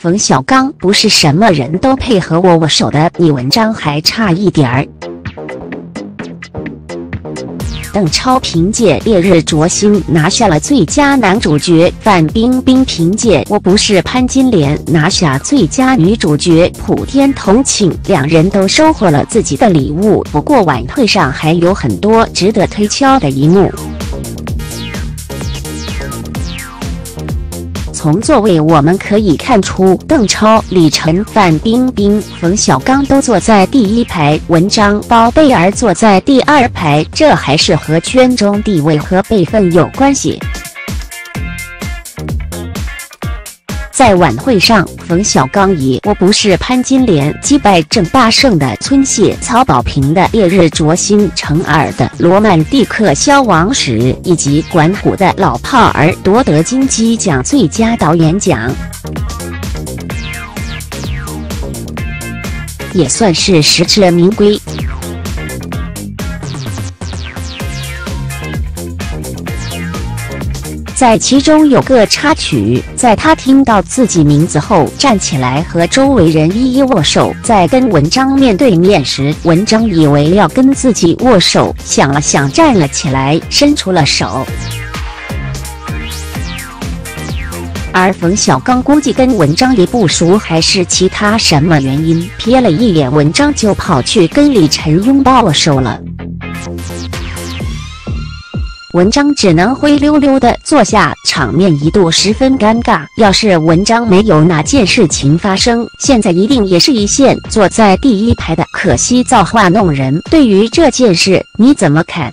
冯小刚不是什么人都配合我握手的，你文章还差一点儿。邓超凭借《烈日灼心》拿下了最佳男主角，范冰冰凭借《我不是潘金莲》拿下最佳女主角，普天同庆，两人都收获了自己的礼物。不过晚会上还有很多值得推敲的一幕。从座位我们可以看出，邓超、李晨、范冰冰、冯小刚都坐在第一排，文章、包贝尔坐在第二排，这还是和圈中地位和辈分有关系。在晚会上，冯小刚以“我不是潘金莲”击败郑大圣的村谢、曹保平的《烈日灼心》、程耳的《罗曼蒂克消亡史》，以及管虎的老炮儿夺得金鸡奖最佳导演奖，也算是实至名归。在其中有个插曲，在他听到自己名字后，站起来和周围人一一握手。在跟文章面对面时，文章以为要跟自己握手，想了想，站了起来，伸出了手。而冯小刚估计跟文章也不熟，还是其他什么原因，瞥了一眼文章，就跑去跟李晨拥抱握手了。文章只能灰溜溜的坐下，场面一度十分尴尬。要是文章没有哪件事情发生，现在一定也是一线坐在第一排的。可惜造化弄人。对于这件事，你怎么看？